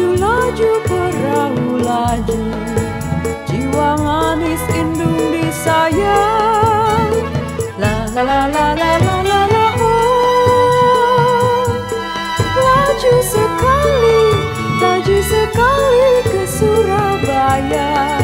Laju, laju, perahu laju Jiwa manis indung disayang La la la la la la la la oh. Laju sekali, laju sekali ke Surabaya.